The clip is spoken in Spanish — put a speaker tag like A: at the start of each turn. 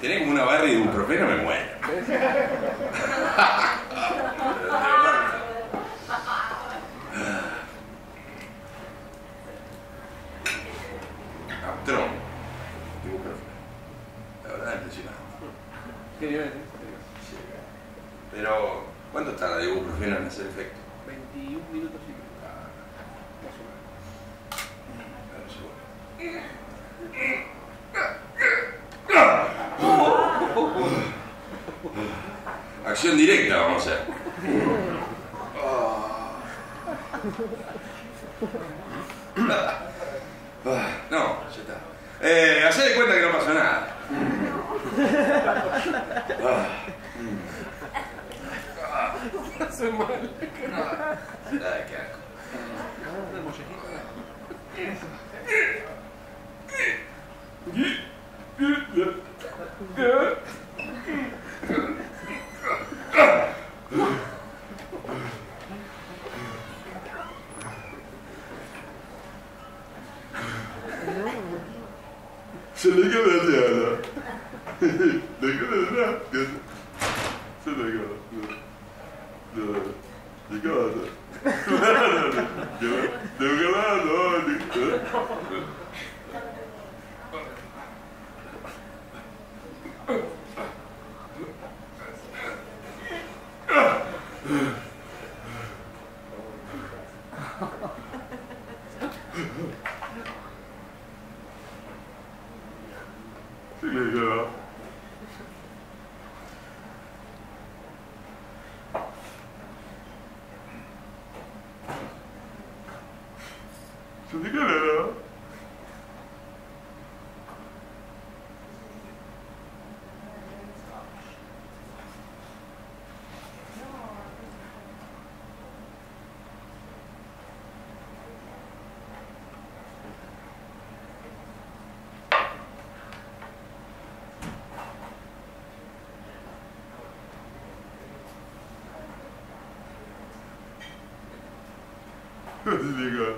A: Tenés como una barra de ibuprofeno, me muero. Aptrón. Ibuprofeno. La verdad es impresionante.
B: ¿Qué nivel?
A: Sí. Pero, ¿cuánto tarda el ibuprofeno en hacer efecto?
B: 21 minutos y medio. Más o menos.
A: Acción directa vamos a hacer. No, ya está. Eh, hacé de cuenta que no pasó nada. Qué.
B: Una
A: Se ligger väl det här då? Ligger väl det där? Se ligger det. Det gör det. Det gör det. Det. 这个是。是这个人。那个。